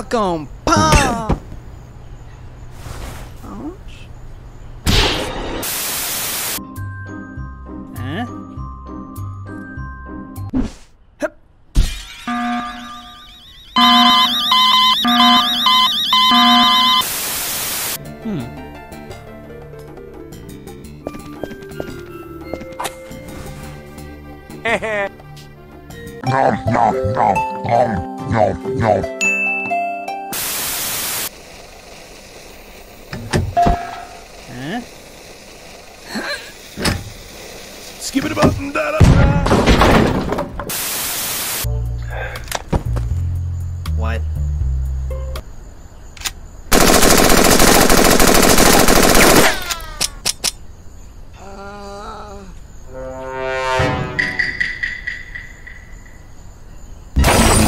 Falcon Punch! Huh? Hup. Hmm. Nom nom nom nom nom nom. Skip it about and da da. What?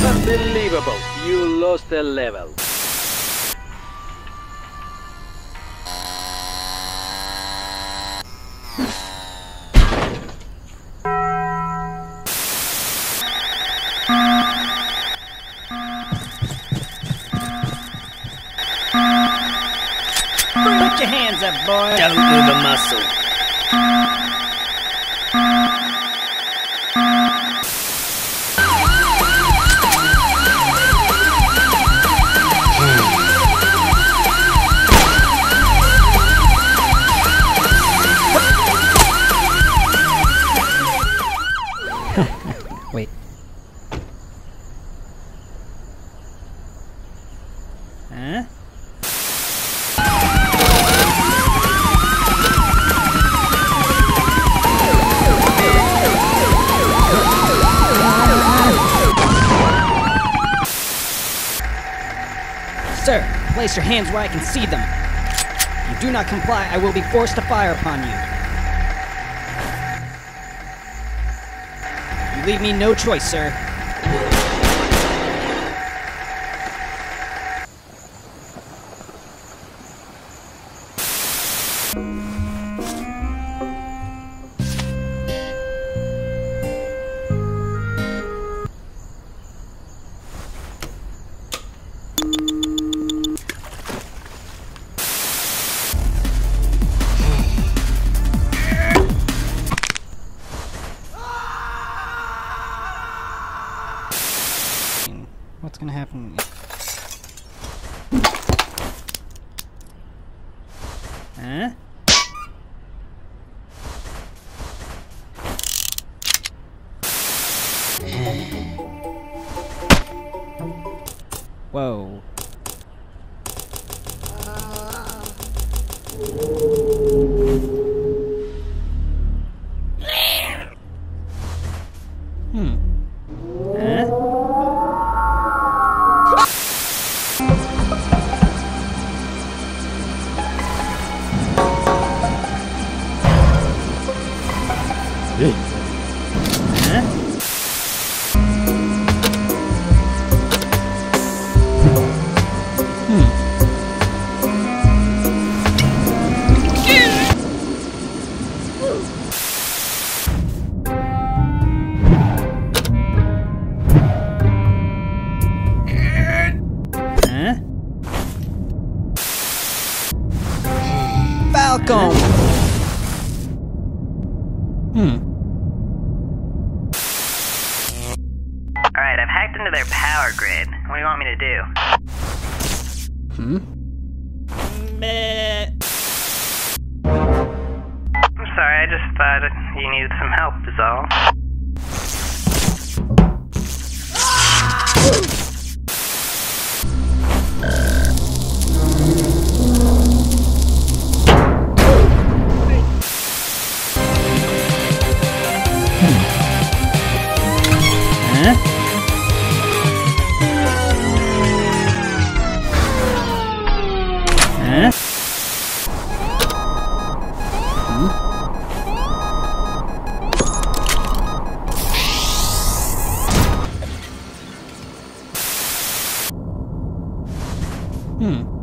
Unbelievable. You lost a level. Put your hands up, boy. Don't move a muscle. Wait. Sir, place your hands where I can see them. If you do not comply, I will be forced to fire upon you. You leave me no choice, sir. What's gonna happen? Huh? Whoa. Hmm. Falcon! Hmm. Alright, I've hacked into their power grid. What do you want me to do? Hmm? Meh. I'm sorry, I just thought you needed some help, is all. Hmm. hmm. hmm.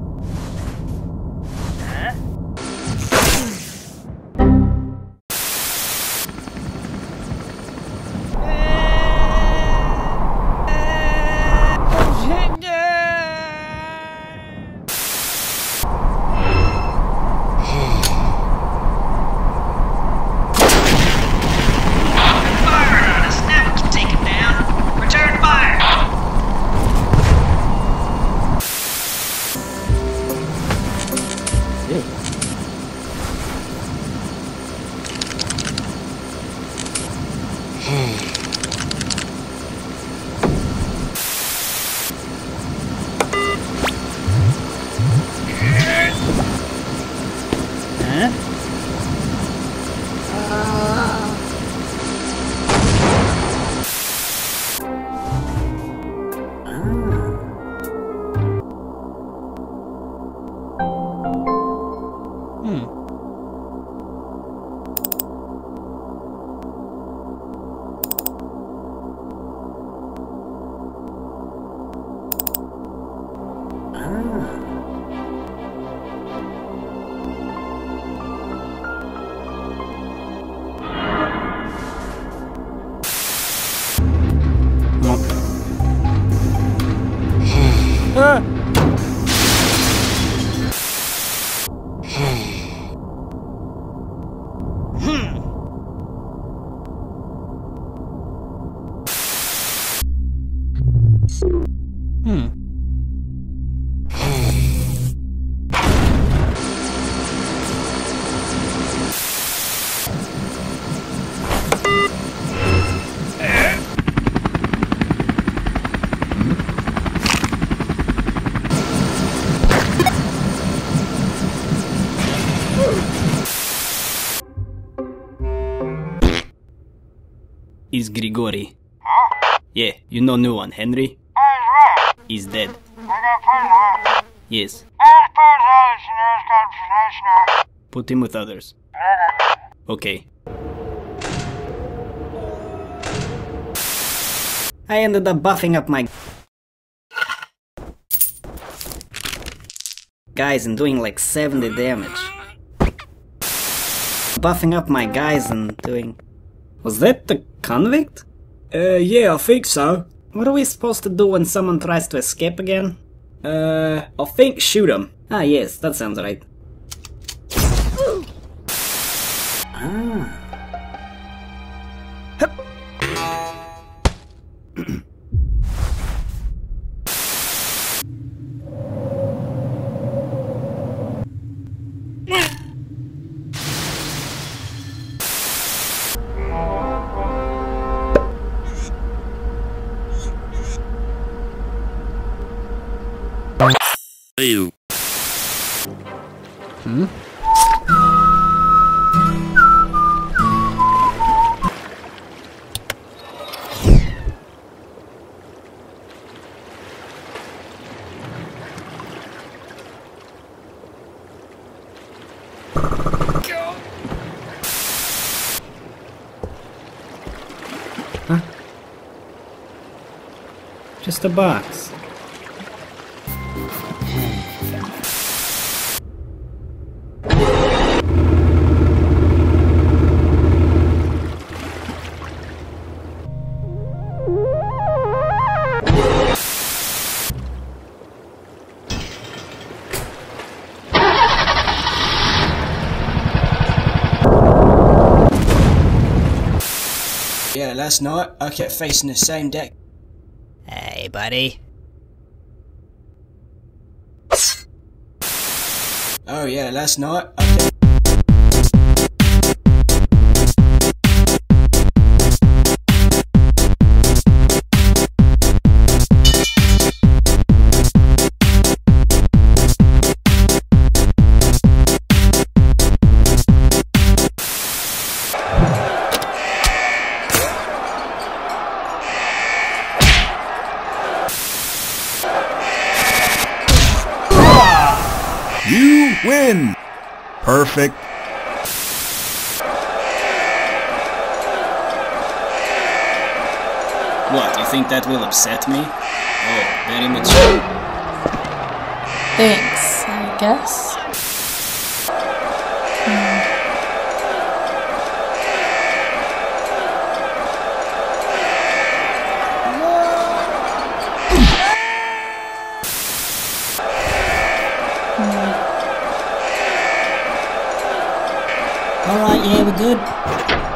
Hmm. Is Grigori. Yeah, you know new one, Henry? He's dead. Yes. Put him with others. Okay. I ended up buffing up my guys and doing like 70 damage. Buffing up my guys and doing. Was that the convict? Uh, yeah, I think so. What are we supposed to do when someone tries to escape again? Uh, I think shoot him. Ah, yes, that sounds right. Ah. You. Hmm? Just a box. Yeah, last night I kept facing the same deck. Hey, buddy. Oh yeah, last night I You win! Perfect. What, you think that will upset me? Oh, very much. Thanks, I guess. Good.